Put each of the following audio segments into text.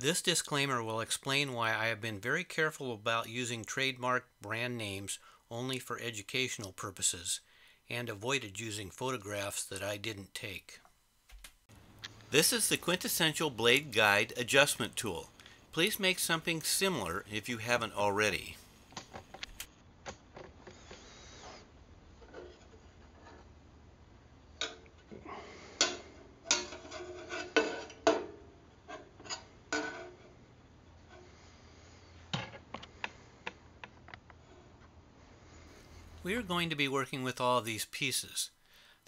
This disclaimer will explain why I have been very careful about using trademarked brand names only for educational purposes and avoided using photographs that I didn't take. This is the quintessential blade guide adjustment tool. Please make something similar if you haven't already. We are going to be working with all of these pieces.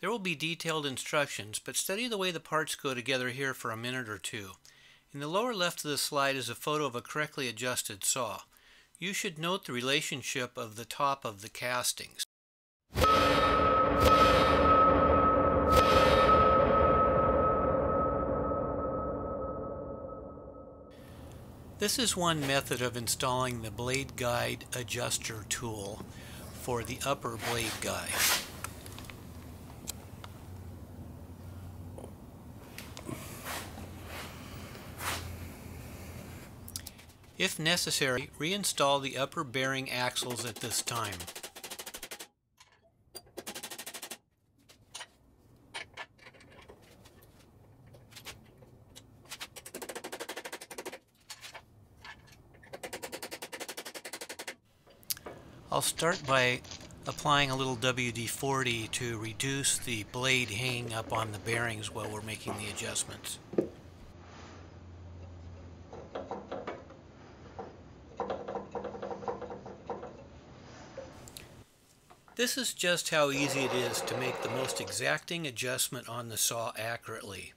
There will be detailed instructions, but study the way the parts go together here for a minute or two. In the lower left of the slide is a photo of a correctly adjusted saw. You should note the relationship of the top of the castings. This is one method of installing the blade guide adjuster tool for the upper blade guide. If necessary, reinstall the upper bearing axles at this time. I'll start by applying a little WD-40 to reduce the blade hanging up on the bearings while we're making the adjustments. This is just how easy it is to make the most exacting adjustment on the saw accurately.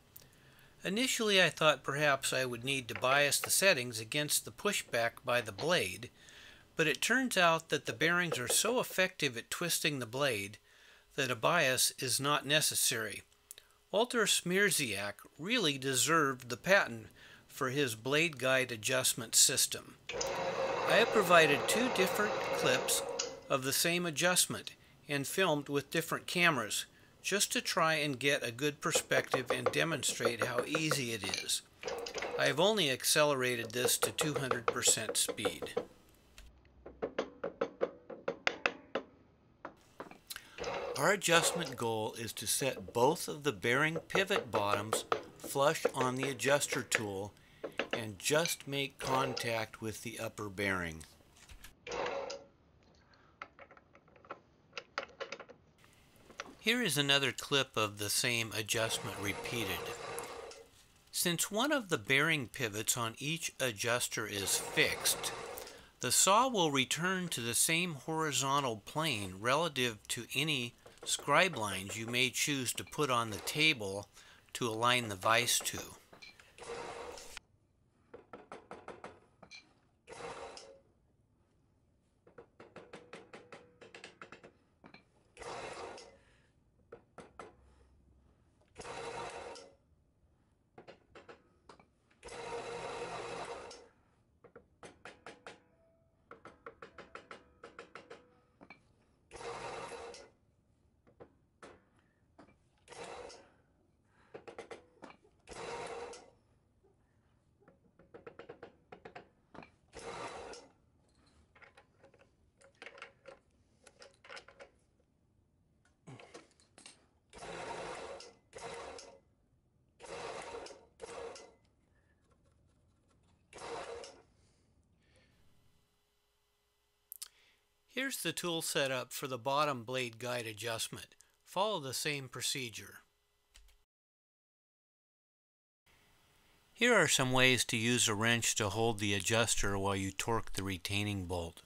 Initially I thought perhaps I would need to bias the settings against the pushback by the blade, but it turns out that the bearings are so effective at twisting the blade that a bias is not necessary. Walter Smirziak really deserved the patent for his blade guide adjustment system. I have provided two different clips of the same adjustment and filmed with different cameras just to try and get a good perspective and demonstrate how easy it is. I have only accelerated this to 200% speed. Our adjustment goal is to set both of the bearing pivot bottoms flush on the adjuster tool and just make contact with the upper bearing. Here is another clip of the same adjustment repeated. Since one of the bearing pivots on each adjuster is fixed, the saw will return to the same horizontal plane relative to any scribe lines you may choose to put on the table to align the vise to. Here's the tool setup for the bottom blade guide adjustment. Follow the same procedure. Here are some ways to use a wrench to hold the adjuster while you torque the retaining bolt.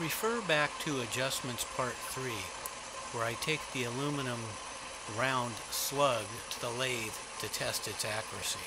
Refer back to Adjustments Part 3, where I take the aluminum round slug to the lathe to test its accuracy.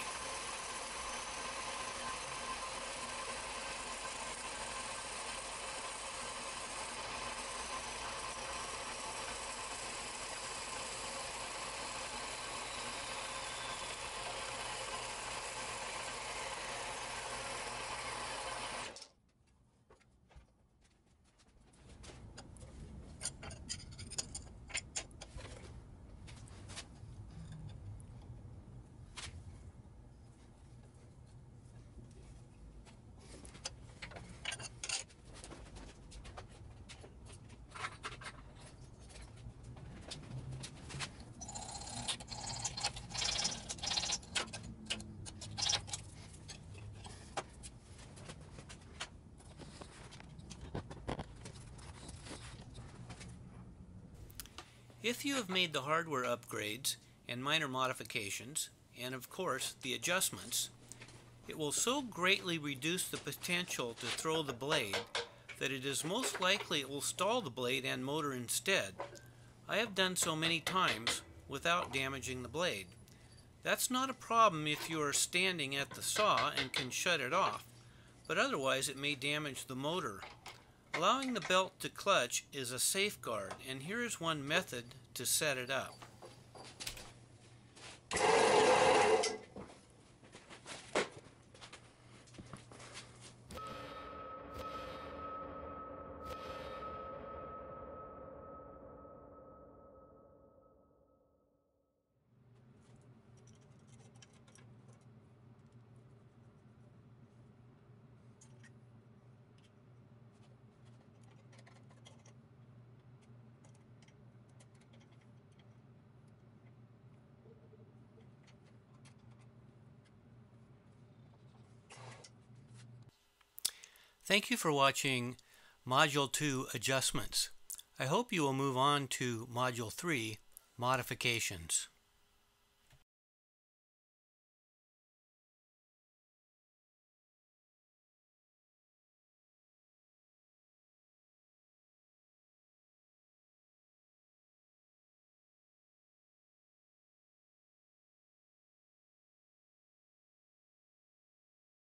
If you have made the hardware upgrades and minor modifications, and of course the adjustments, it will so greatly reduce the potential to throw the blade that it is most likely it will stall the blade and motor instead. I have done so many times without damaging the blade. That's not a problem if you are standing at the saw and can shut it off, but otherwise it may damage the motor Allowing the belt to clutch is a safeguard, and here is one method to set it up. Thank you for watching Module 2 Adjustments. I hope you will move on to Module 3 Modifications.